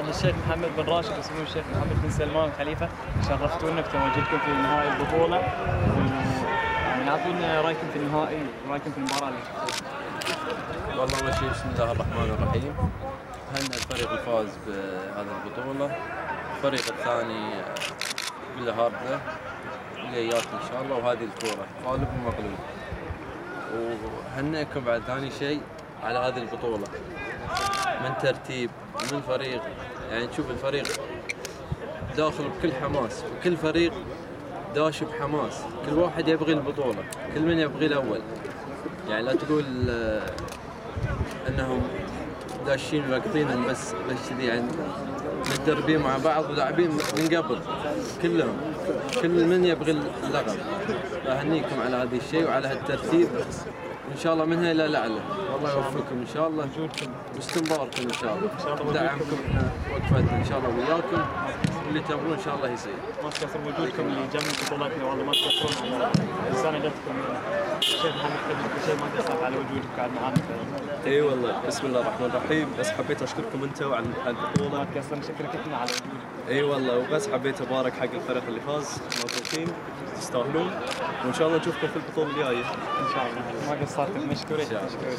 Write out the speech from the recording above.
أنا الشيخ محمد بن راشد وسمو الشيخ محمد بن سلمان الخليفة. شرفتونا بتواجدكم في نهائي البطولة. يعني أعطونا رأيكم في النهائي ورأيكم في المباراة اللي. والله أول شيء بسم الله الرحمن الرحيم. هنأ الفريق الفاز بهذه البطولة. الفريق الثاني كله هارده جايات إن شاء الله وهذه الكورة غالب ومغلوب. وهنئكم بعد ثاني شيء. على هذه البطولة. من ترتيب من فريق. يعني تشوف الفريق داخل بكل حماس وكل فريق داش بحماس. كل واحد يبغي البطولة كل من يبغي الأول. يعني لا تقول آه، إنهم داشين واقفين بس بس كذي يعني متدربين مع بعض ولاعبين من قبل. كلهم. كل من يبغي اللقب. أهنيكم على هذا الشيء وعلى هالترتيب. إن شاء الله منها إلى الأعلى. والله يوفقكم إن شاء الله. واستمراركم إن شاء الله. دعمكم إحنا وقفتنا إن شاء الله وياكم. اللي تبغون إن شاء الله يصير. ما تكثر وجودكم اللي جمع بطولاتنا. والله ما تكثرون على مساندتكم الشيخ محمد خليل كل شيء ما قصر على وجودك وعلى معانا إي والله بسم الله الرحمن الرحيم. بس حبيت أشكركم انت وعلى البطوله تكثر نشكرك إحنا على وجودك إي والله وبس حبيت أبارك حق الفريق اللي فاز. مبروكين تستاهلون. وإن شاء الله نشوفكم في البطولة الجاية. إن شاء الله. ما قصرت مشكورين. مشكورين.